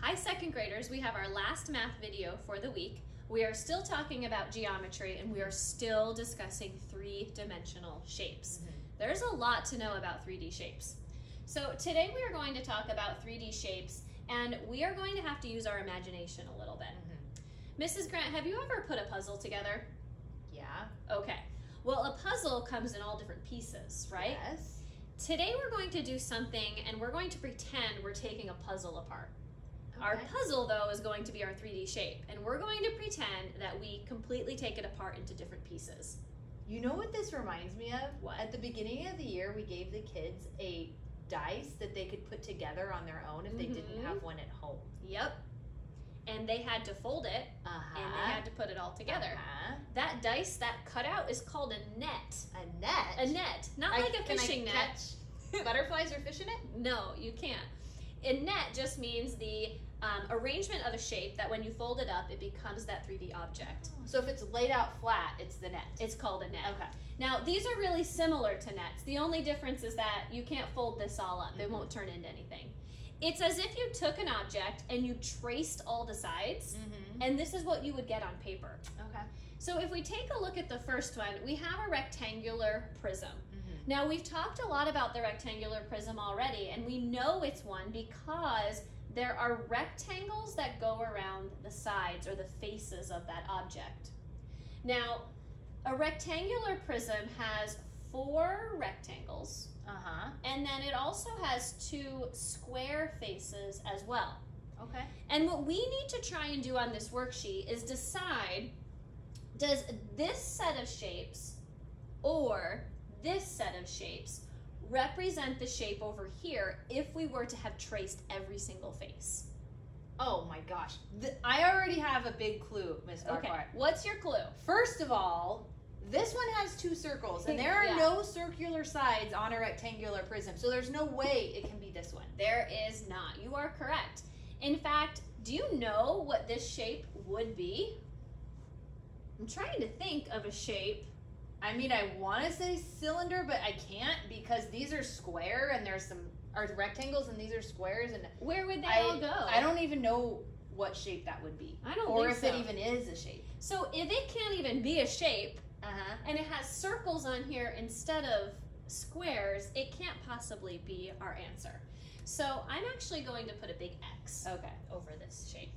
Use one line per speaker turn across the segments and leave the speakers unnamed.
Hi, second graders. We have our last math video for the week. We are still talking about geometry and we are still discussing three-dimensional shapes.
Mm-hmm.
There's a lot to know about 3D shapes. So today we are going to talk about 3D shapes and we are going to have to use our imagination a little bit. Mrs. Grant, have you ever put a puzzle together?
Yeah.
Okay. Well, a puzzle comes in all different pieces, right?
Yes.
Today we're going to do something and we're going to pretend we're taking a puzzle apart. Our puzzle, though, is going to be our 3D shape, and we're going to pretend that we completely take it apart into different pieces.
You know what this reminds me of?
What?
At the beginning of the year, we gave the kids a dice that they could put together on their own if they didn't
Mhm.
have one at home.
Yep. And they had to fold it,
Uh-huh.
and they had to put it all together.
Uh-huh.
That dice, that cutout, is called a net.
A net.
A net, not
I-
like a
can I
fishing net.
catch butterflies or fish in it?
No, you can't. A net just means the um, arrangement of a shape that when you fold it up, it becomes that 3D object.
So if it's laid out flat, it's the net.
It's called a net.
okay.
Now, these are really similar to nets. The only difference is that you can't fold this all up, it
Mhm.
won't turn into anything. It's as if you took an object and you traced all the sides,
Mm-hmm.
and this is what you would get on paper.
Okay.
So, if we take a look at the first one, we have a rectangular prism. Now, we've talked a lot about the rectangular prism already, and we know it's one because there are rectangles that go around the sides or the faces of that object. Now, a rectangular prism has four rectangles,
Uh-huh.
and then it also has two square faces as well.
Okay.
And what we need to try and do on this worksheet is decide does this set of shapes or this set of shapes represent the shape over here if we were to have traced every single face?
Oh my gosh. Th- I already have a big clue, Miss
Okay,
Farquhar.
what's your clue?
First of all, this one has two circles, and there are
Yeah.
no circular sides on a rectangular prism, so there's no way it can be this one.
There is not. You are correct. In fact, do you know what this shape would be? I'm trying to think of a shape.
I mean, I want to say cylinder, but I can't because these are square and there's some are rectangles and these are squares, and
Where would they
I,
all go?
I don't even know what shape that would be,
I don't
or if
so.
it even is a shape.
So if it can't even be a shape
Uh huh.
and it has circles on here instead of squares, it can't possibly be our answer. So I'm actually going to put a big X
Okay.
over this shape.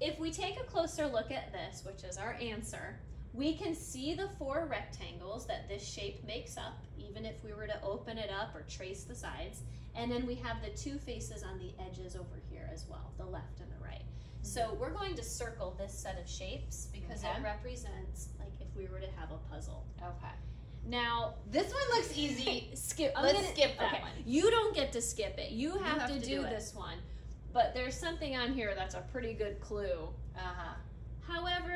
If we take a closer look at this, which is our answer, we can see the four rectangles that this shape makes up, even if we were to open it up or trace the sides. And then we have the two faces on the edges over here as well, the left and the right. So we're going to circle this set of shapes because
Okay.
it represents like if we were to have a puzzle.
Okay.
Now,
This one looks easy.
skip. I'm
Let's
gonna-
skip that
okay,
one.
You don't get to skip it. You have,
have
to,
to
do,
do
this one. But there's something on here that's a pretty good clue.
Uh huh.
However,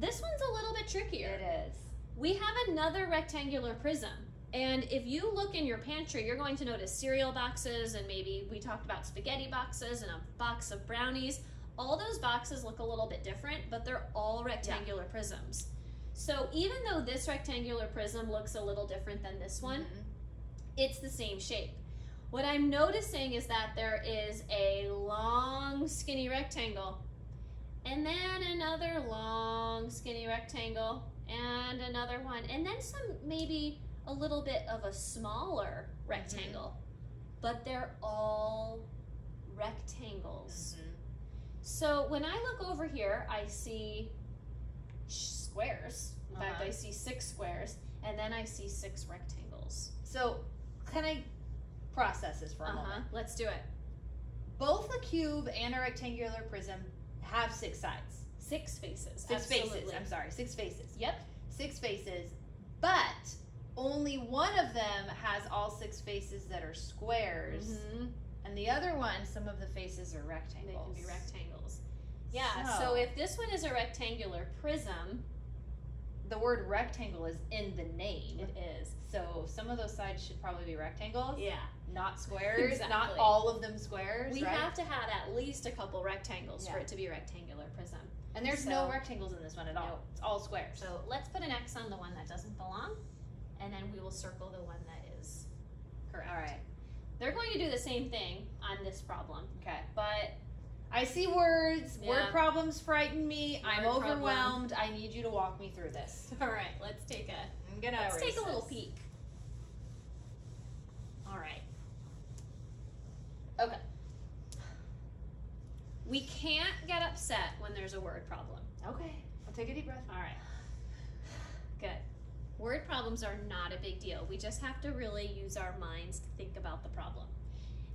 this one's a little bit trickier.
It is.
We have another rectangular prism. And if you look in your pantry, you're going to notice cereal boxes and maybe we talked about spaghetti boxes and a box of brownies. All those boxes look a little bit different, but they're all rectangular prisms. So even though this rectangular prism looks a little different than this one,
Mhm.
it's the same shape. What I'm noticing is that there is a long, skinny rectangle, and then another long, skinny rectangle, and another one, and then some maybe a little bit of a smaller rectangle. But they're all rectangles.
Mhm.
So when I look over here, I see squares. In fact,
Uh-huh.
I see six squares, and then I see six rectangles.
So, can I process this for a
Uh huh.
moment?
Let's do it.
Both a cube and a rectangular prism have six sides.
Six faces.
Six faces. I'm sorry, six faces.
Yep.
Six faces, but only one of them has all six faces that are squares,
Mhm.
and the other one, some of the faces are rectangles.
They can be rectangles. Yeah. So.
So-
if this one is a rectangular prism,
The word rectangle is in the name,
it is.
so some of those sides should probably be rectangles,
Yeah.
Not squares. Not all of them squares,
We
right?
have to have at least a couple rectangles for it to be a rectangular prism.
and there's
so-
no rectangles in this one at all.
Nope.
It's all squares.
So let's put an X on the one that doesn't belong, and then we will circle the one that is correct.
all right.
They're going to do the same thing on this problem,
Okay.
but
I see words. Word problems frighten me. I'm
Word problem.
overwhelmed. I need you to walk me through this.
all right, let's take a
I'm gonna
let's take a little
this.
peek. All right.
Okay.
We can't get upset when there's a word problem.
Okay. I'll take a deep breath.
All right. Good. Word problems are not a big deal. We just have to really use our minds to think about the problem.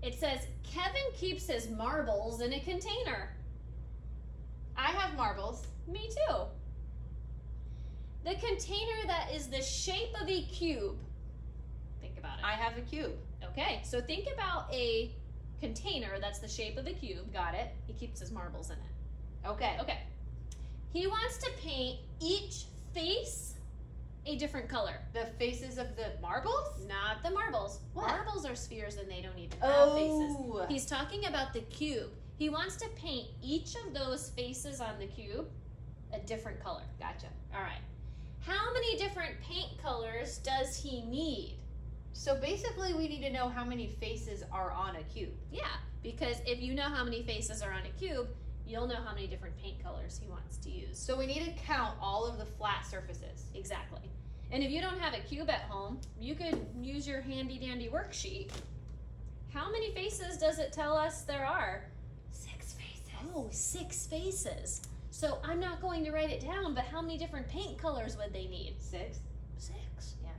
It says Kevin keeps his marbles in a container.
I have marbles.
Me too. The container that is the shape of a cube. Think about it.
I have a cube.
Okay, so think about a container that's the shape of a cube.
Got it.
He keeps his marbles in it.
Okay.
Okay. He wants to paint each face a different color.
The faces of the marbles?
Not the marbles.
What?
Marbles are spheres and they don't even have faces.
Oh.
He's talking about the cube. He wants to paint each of those faces on the cube a different color.
Gotcha.
All right. How many different paint colors does he need?
So basically, we need to know how many faces are on a cube.
Yeah, because if you know how many faces are on a cube, you'll know how many different paint colors he wants to use.
So we need to count all of the flat surfaces.
Exactly. And if you don't have a cube at home, you could use your handy dandy worksheet. How many faces does it tell us there are?
Six faces.
Oh, six faces. So I'm not going to write it down, but how many different paint colors would they need?
Six?
Six.
Yeah.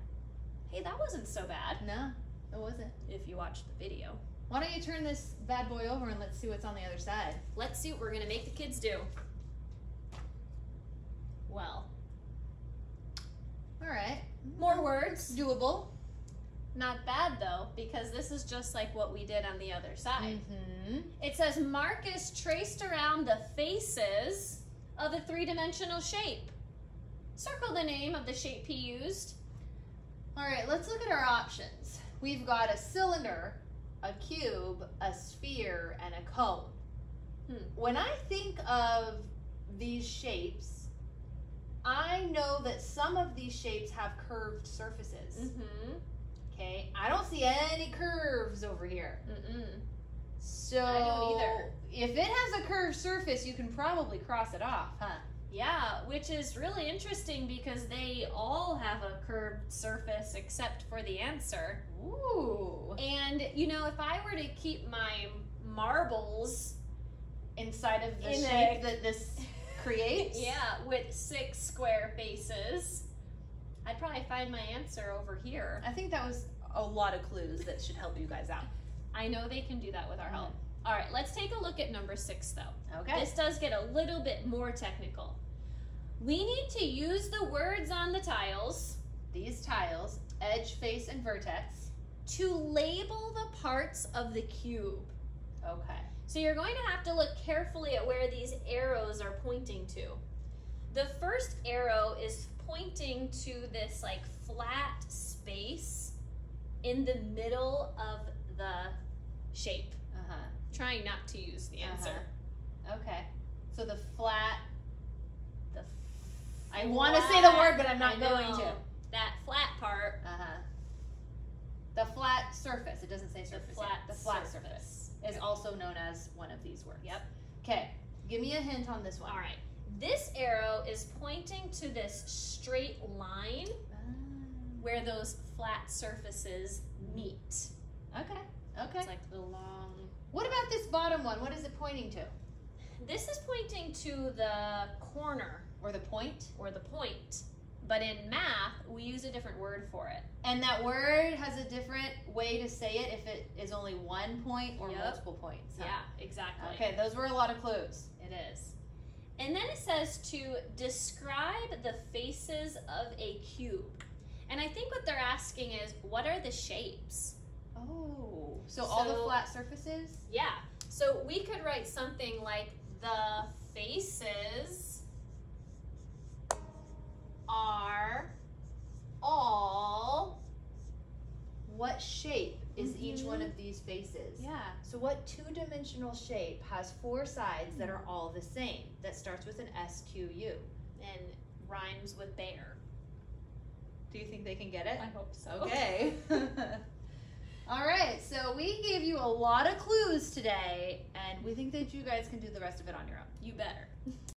Hey, that wasn't so bad
No, it wasn't.
if you watched the video.
Why don't you turn this bad boy over and let's see what's on the other side?
Let's see what we're gonna make the kids do. Well,
All right.
more words.
Doable.
Not bad though, because this is just like what we did on the other side.
Mm-hmm.
It says Marcus traced around the faces of a three dimensional shape. Circle the name of the shape he used.
All right, let's look at our options. We've got a cylinder, a cube, a sphere, and a cone.
Hmm.
When I think of these shapes, I know that some of these shapes have curved surfaces.
Mm-hmm.
Okay, I don't see any curves over here.
Mm-mm.
So
I don't either.
If it has a curved surface, you can probably cross it off, huh?
Yeah, which is really interesting because they all have a curved surface except for the answer.
Ooh.
And you know, if I were to keep my marbles,
Inside of the
In a-
shape that this creates.
yeah, with six square faces, I'd probably find my answer over here.
I think that was a lot of clues that should help you guys out.
I know they can do that with our help. Mm. All right, let's take a look at number six though.
Okay.
This does get a little bit more technical. We need to use the words on the tiles
These tiles, edge, face, and vertex.
to label the parts of the cube.
Okay.
So you're going to have to look carefully at where these arrows are pointing to. The first arrow is pointing to this like flat space in the middle of the shape.
Uh huh.
Trying not to use the answer.
Okay. So the flat.
The
I want to say the word, but I'm not going to.
That flat part,
Uh huh. The flat surface. It doesn't say surface.
the
flat. The flat
surface.
surface is also known as one of these words.
Yep.
Okay. Give me a hint on this one.
All right. This arrow is pointing to this straight line
Ah,
where those flat surfaces meet.
okay. Okay.
It's like the long.
What about this bottom one? What is it pointing to?
This is pointing to the corner
Or the point?
or the point. But in math, we use a different word for it.
And that word has a different way to say it if it is only one point or
Yep.
multiple points. huh?
Yeah, exactly.
Okay, those were a lot of clues.
It is. And then it says to describe the faces of a cube. And I think what they're asking is what are the shapes?
Oh. So, all the flat surfaces?
Yeah. So we could write something like the faces are all
What shape is each one
Mhm.
of these faces?
yeah
So, what two dimensional shape has four sides that are all the same? That starts with an S Q U.
and rhymes with bear.
Do you think they can get it?
I hope so.
Okay. All right, so we gave you a lot of clues today, and we think that you guys can do the rest of it on your own.
You better.